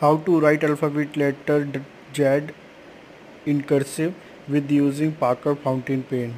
How to write alphabet letter Z in cursive with using Parker fountain pen.